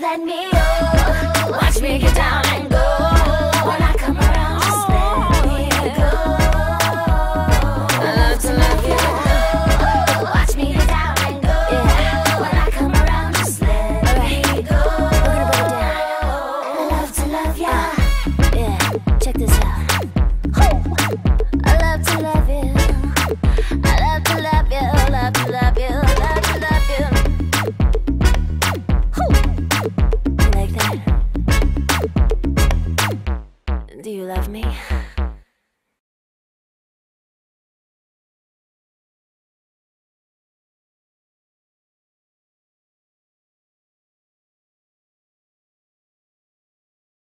let me go. Watch me get down and go.